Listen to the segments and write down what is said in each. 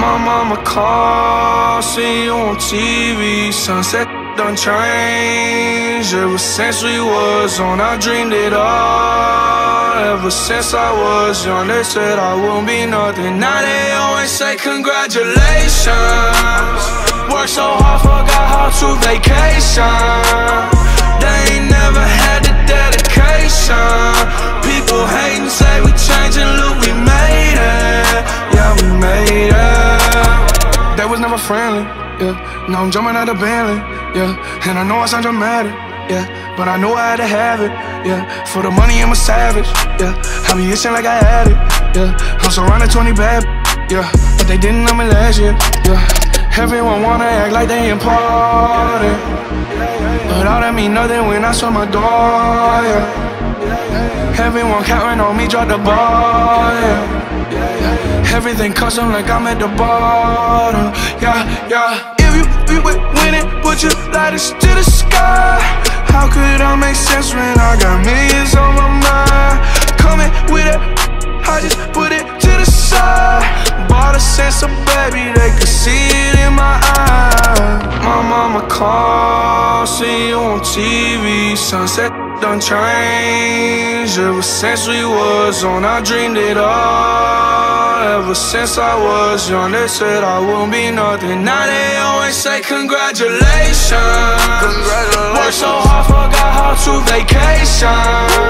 My mama called, see you on TV. Sunset done changed ever since we was on. I dreamed it all ever since I was young. They said I wouldn't be nothing. Now they always say congratulations. Worked so hard, forgot how to vacation. They ain't never had the dedication. People hate hating, say we changing, look, we made it. Yeah, we made it. They was never friendly, yeah. Now I'm jumping out of Bentley, yeah. And I know I sound dramatic, yeah. But I know I had to have it, yeah. For the money, I'm a savage, yeah. I be itching like I had it, yeah. I'm surrounded 20 bad, yeah. But they didn't know me last year, yeah. Everyone wanna act like they important. But all that mean nothing when I saw my door, yeah. Everyone counting on me, drop the ball, yeah. Everything custom like I'm at the bottom, yeah, yeah. If you be winning, put your lighters to the sky. How could I make sense when called, see you on TV. Sunset done changed. Ever since we was on, I dreamed it all. Ever since I was young, they said I wouldn't be nothing. Now they always say congratulations. Congratulations. Worked so hard, forgot how to vacation.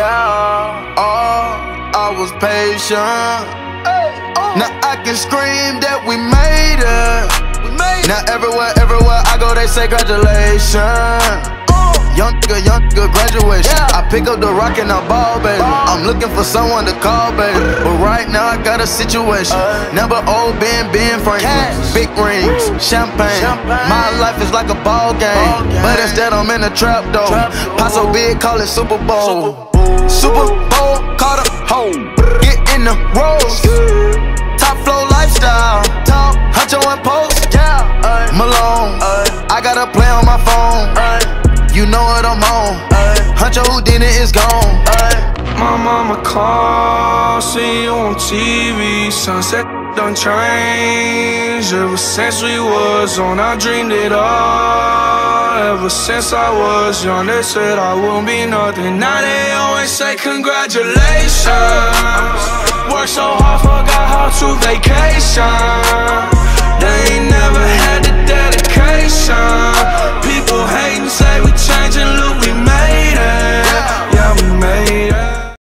Yeah. Oh, I was patient. Now I can scream that we made it. Now everywhere, everywhere I go, they say congratulations. Uh. Young nigga, young nigga, graduation. I pick up the rock and I ball, baby. I'm looking for someone to call, baby. But right now I got a situation. Never old Ben, Ben Franklin. Big rings, champagne. My life is like a ball game. But instead I'm in a trap though. Paso big, call it Super Bowl. Super Bowl, call a home. Get in the rolls. Top flow lifestyle. Talk, Huncho and Post. Yeah, Malone. I got a play on my phone. You know what I'm on. Huncho Houdini is gone. My mama called, see you on TV. Sunset done changed. Ever since we was on, I dreamed it all. Ever since I was young, they said I wouldn't be nothing. Now they always say congratulations. Worked so hard, forgot how to vacation. They ain't never had the dedication.